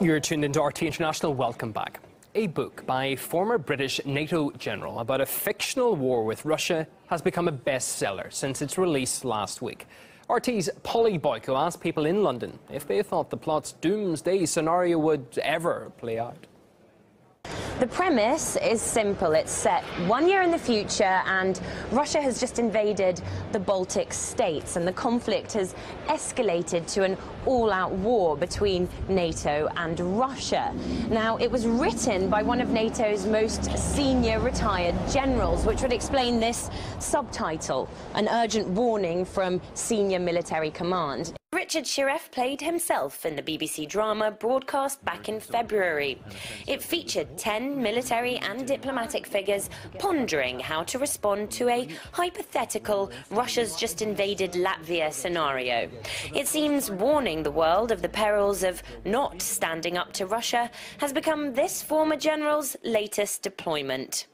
You're tuned into RT International. Welcome back. A book by a former British NATO general about a fictional war with Russia has become a bestseller since its release last week. RT's Polly Boyko asked people in London if they thought the plot's doomsday scenario would ever play out. The premise is simple. It's set one year in the future, and Russia has just invaded the Baltic states, and the conflict has escalated to an all out war between NATO and Russia. Now, it was written by one of NATO's most senior retired generals, which would explain this subtitle an urgent warning from senior military command. Richard Shirreff played himself in the BBC drama broadcast back in February. It featured 10 military and diplomatic figures pondering how to respond to a hypothetical Russia's just invaded Latvia scenario. It seems warning the world of the perils of not standing up to Russia has become this former general's latest deployment.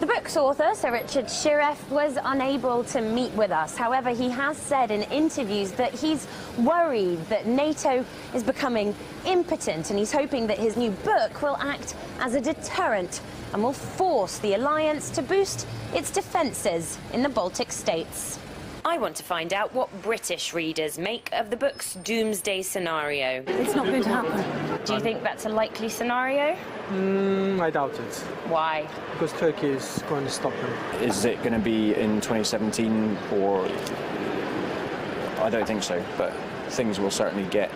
The book's author, Sir Richard Shirreff, was unable to meet with us. However, he has said in interviews that he's worried that NATO is becoming impotent and he's hoping that his new book will act as a deterrent and will force the alliance to boost its defences in the Baltic states. I want to find out what British readers make of the book's doomsday scenario. It's not going to happen. Do you think that's a likely scenario? Mm, I doubt it. Why? Because Turkey is going to stop them. Is it going to be in 2017 or. I don't think so, but things will certainly get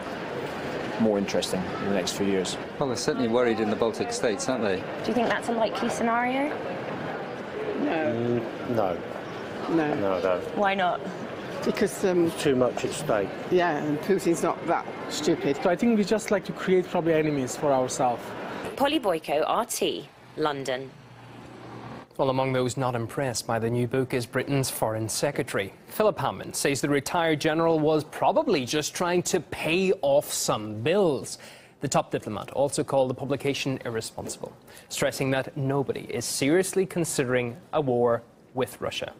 more interesting in the next few years. Well, they're certainly worried in the Baltic states, aren't they? Do you think that's a likely scenario? No. Mm, no. No. No, I don't. Why not? Because, um, Too much at stake. yeah, and Putin's not that stupid. So I think we just like to create probably enemies for ourselves. Polly Boyko, RT, London. Well, among those not impressed by the new book is Britain's Foreign Secretary. Philip Hammond says the retired general was probably just trying to pay off some bills. The top diplomat also called the publication irresponsible, stressing that nobody is seriously considering a war with Russia.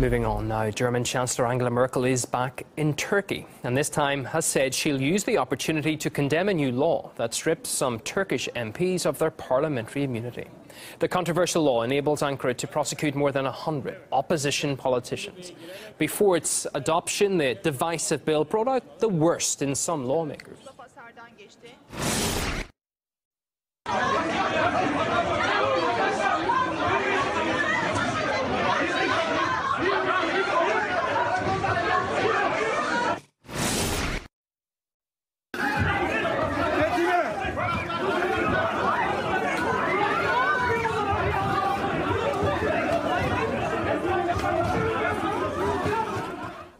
Moving on now, German Chancellor Angela Merkel is back in Turkey and this time has said she'll use the opportunity to condemn a new law that strips some Turkish MPs of their parliamentary immunity. The controversial law enables Ankara to prosecute more than 100 opposition politicians. Before its adoption, the divisive bill brought out the worst in some lawmakers.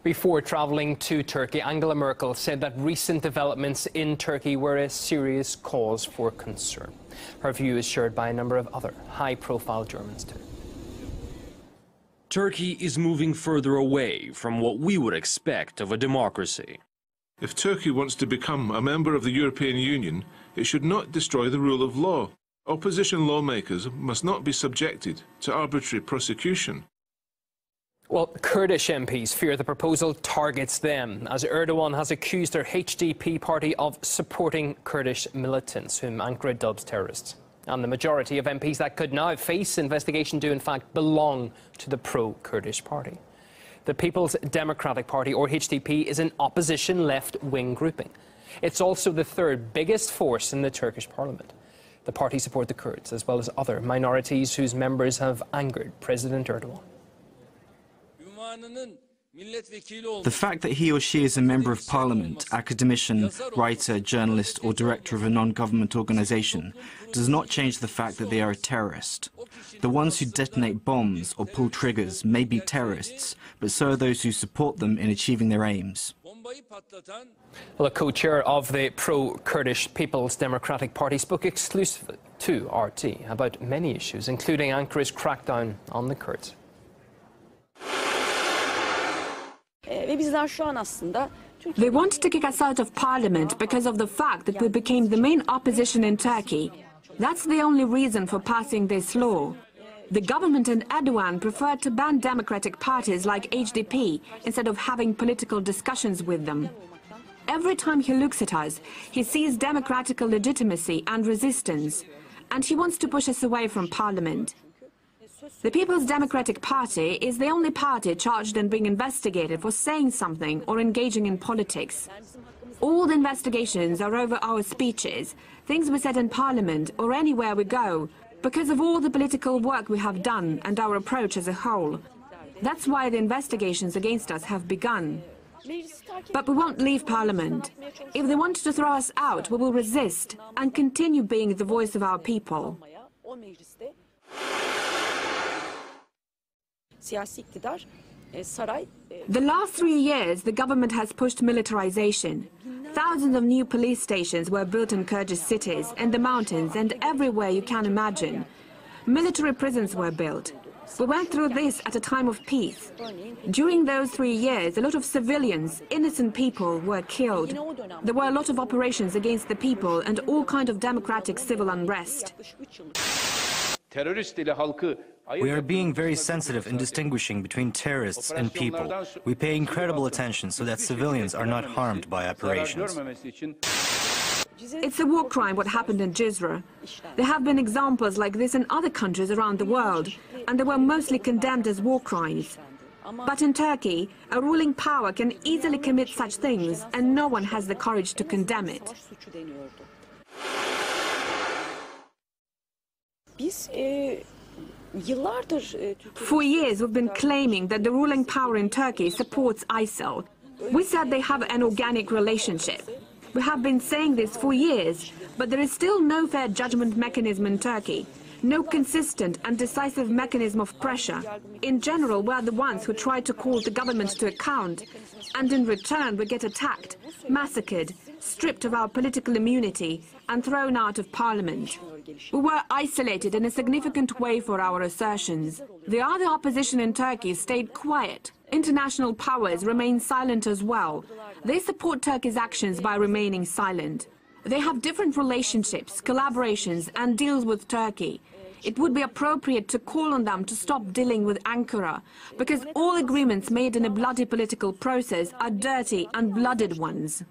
Before travelling to Turkey, Angela Merkel said that recent developments in Turkey were a serious cause for concern. Her view is shared by a number of other high profile Germans, too. Turkey is moving further away from what we would expect of a democracy. If Turkey wants to become a member of the European Union, it should not destroy the rule of law. Opposition lawmakers must not be subjected to arbitrary prosecution. Well, Kurdish MPs fear the proposal targets them, as Erdogan has accused their HDP party of supporting Kurdish militants, whom Ankara dubs terrorists. And the majority of MPs that could now face investigation do, in fact, belong to the pro Kurdish party. The People's Democratic Party, or HDP, is an opposition left wing grouping. It's also the third biggest force in the Turkish parliament. The party support the Kurds, as well as other minorities whose members have angered President Erdogan. The fact that he or she is a member of parliament, academician, writer, journalist, or director of a non government organization does not change the fact that they are a terrorist. The ones who detonate bombs or pull triggers may be terrorists, but so are those who support them in achieving their aims. Well, a co chair of the pro Kurdish People's Democratic Party spoke exclusively to RT about many issues, including Ankara's crackdown on the Kurds. They want to kick us out of parliament because of the fact that we became the main opposition in Turkey. That's the only reason for passing this law. The government and Erdogan prefer to ban democratic parties like HDP instead of having political discussions with them. every time he looks at us, he sees democratic legitimacy and resistance, and he wants to push us away from parliament. The People's Democratic Party is the only party charged and being investigated for saying something or engaging in politics. All the investigations are over our speeches, things we said in Parliament or anywhere we go, because of all the political work we have done and our approach as a whole. That's why the investigations against us have begun. But we won't leave Parliament. If they want to throw us out, we will resist and continue being the voice of our people. The last three years, the government has pushed militarization. Thousands of new police stations were built in Kurdish cities, in the mountains, and everywhere you can imagine. Military prisons were built. We went through this at a time of peace. During those three years, a lot of civilians, innocent people, were killed. There were a lot of operations against the people and all kind of democratic civil unrest. We are being very sensitive in distinguishing between terrorists and people. We pay incredible attention so that civilians are not harmed by operations. It's a war crime what happened in Cizre. There have been examples like this in other countries around the world, and they were mostly condemned as war crimes. But in Turkey, a ruling power can easily commit such things, and no one has the courage to condemn it. For years, we've been claiming that the ruling power in Turkey supports ISIL. We said they have an organic relationship. We have been saying this for years, but there is still no fair judgment mechanism in Turkey. No consistent and decisive mechanism of pressure. In general, we're the ones who try to call the government to account, and in return we get attacked, massacred, stripped of our political immunity, and thrown out of parliament. We were isolated in a significant way for our assertions. The other opposition in Turkey stayed quiet. International powers remain silent as well. They support Turkey's actions by remaining silent. They have different relationships, collaborations and deals with Turkey. It would be appropriate to call on them to stop dealing with Ankara, because all agreements made in a bloody political process are dirty and blooded ones.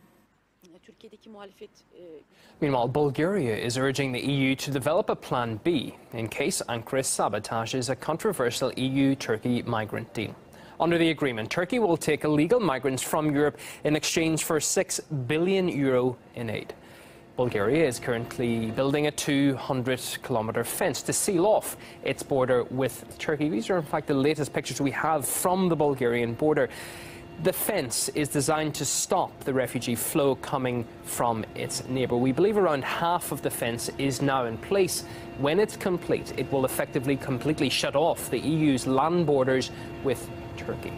Meanwhile, Bulgaria is urging the EU to develop a plan B in case Ankara sabotages a controversial EU-Turkey migrant deal. Under the agreement, Turkey will take illegal migrants from Europe in exchange for 6 billion euro in aid. Bulgaria is currently building a 200-kilometre fence to seal off its border with Turkey. These are, in fact, the latest pictures we have from the Bulgarian border. The fence is designed to stop the refugee flow coming from its neighbour. We believe around half of the fence is now in place. When it's complete, it will effectively completely shut off the EU's land borders with Turkey.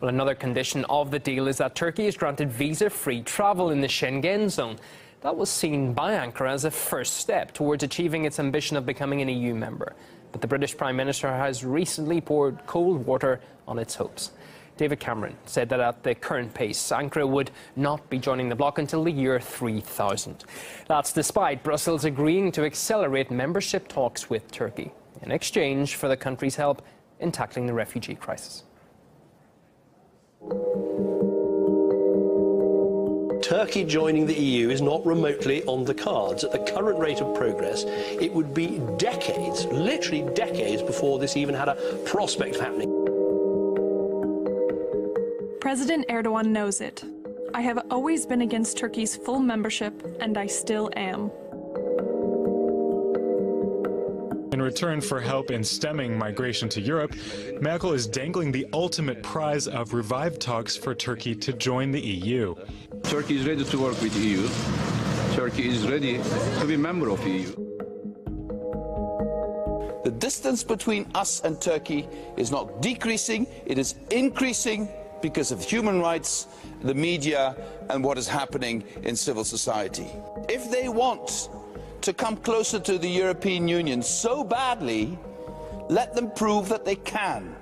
Well, another condition of the deal is that Turkey is granted visa-free travel in the Schengen zone. That was seen by Ankara as a first step towards achieving its ambition of becoming an EU member. But the British Prime Minister has recently poured cold water on its hopes. David Cameron said that at the current pace, Ankara would not be joining the bloc until the year 3000. That's despite Brussels agreeing to accelerate membership talks with Turkey in exchange for the country's help in tackling the refugee crisis. Turkey joining the EU is not remotely on the cards. At the current rate of progress, it would be decades, literally decades, before this even had a prospect of happening. President Erdogan knows it. I have always been against Turkey's full membership, and I still am. In return for help in stemming migration to Europe, Merkel is dangling the ultimate prize of revived talks for Turkey to join the EU. Turkey is ready to work with EU. Turkey is ready to be a member of EU. The distance between us and Turkey is not decreasing, it is increasing because of human rights, the media, and what is happening in civil society. If they want to come closer to the European Union so badly, let them prove that they can.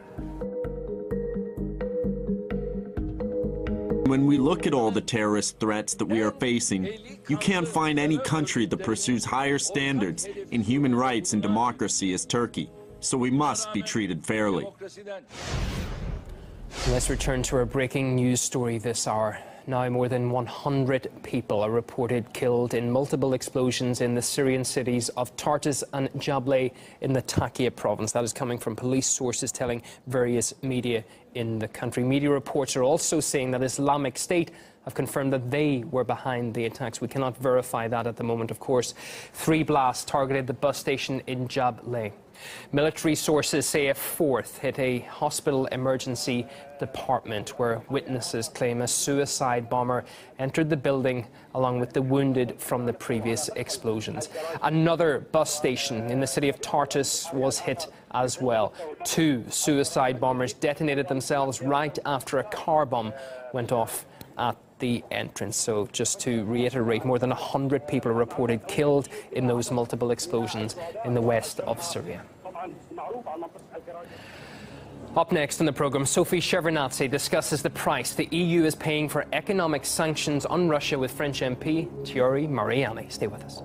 When we look at all the terrorist threats that we are facing, you can't find any country that pursues higher standards in human rights and democracy as Turkey. So we must be treated fairly. Let's return to our breaking news story this hour. Now more than 100 people are reported killed in multiple explosions in the Syrian cities of Tartus and Jableh in Latakia province. That is coming from police sources telling various media in the country. Media reports are also saying that Islamic State have confirmed that they were behind the attacks. We cannot verify that at the moment, of course. Three blasts targeted the bus station in Jableh. Military sources say a fourth hit a hospital emergency department where witnesses claim a suicide bomber entered the building along with the wounded from the previous explosions. Another bus station in the city of Tartus was hit as well. Two suicide bombers detonated themselves right after a car bomb went off at the entrance. So just to reiterate, more than 100 people are reported killed in those multiple explosions in the west of Syria. Up next in the programme, Sophie Shevardnadze discusses the price the EU is paying for economic sanctions on Russia with French MP Thierry Mariani. Stay with us.